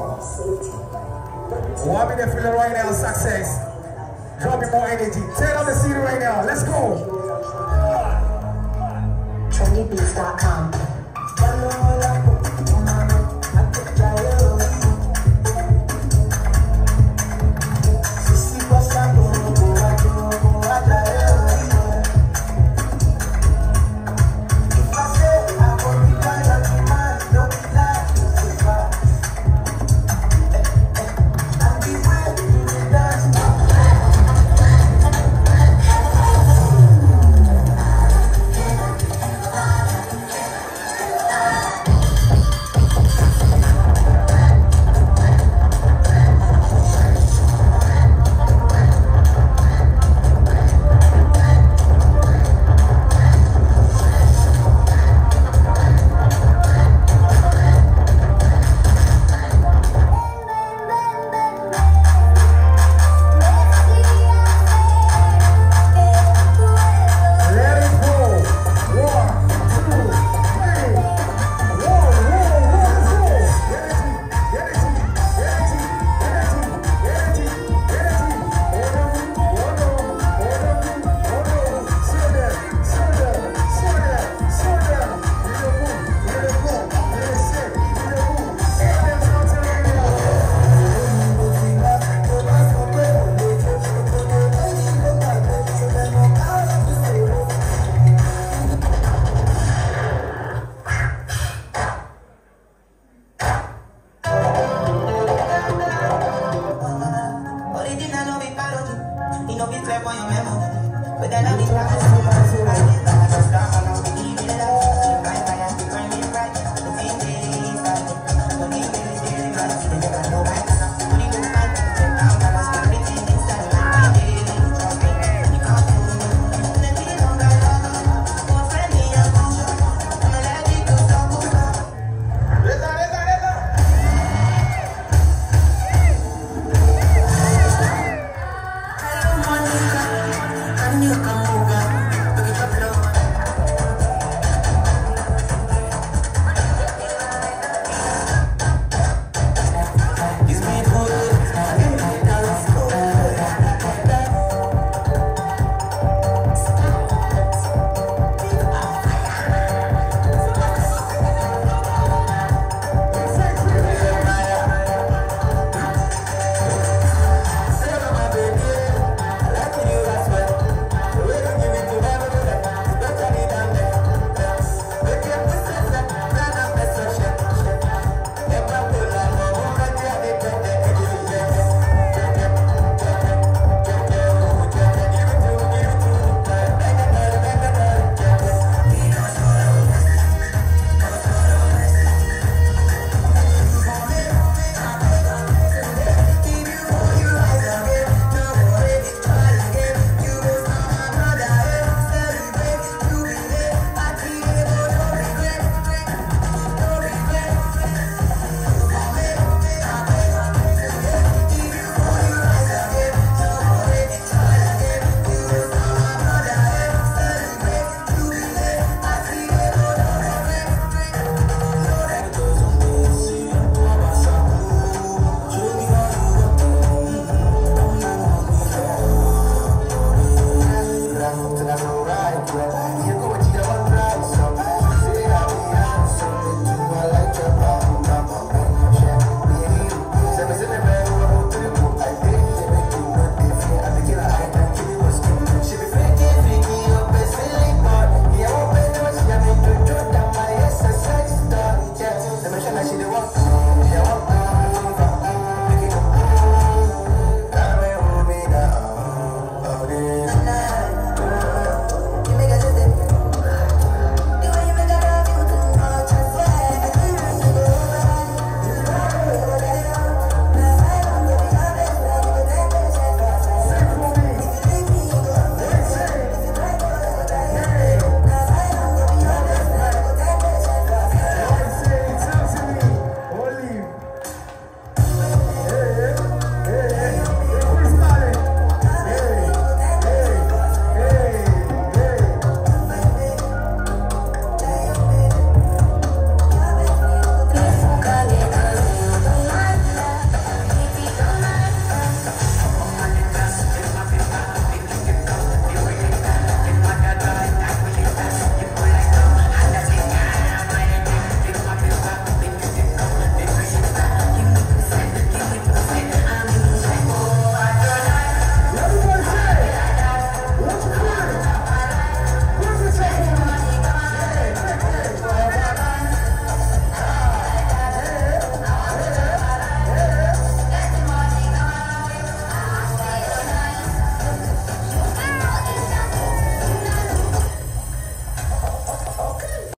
Oh, One minute feeling right now, success. Drop it more energy. Turn on the city right now. Let's go. TrendyBeats.com. Gracias.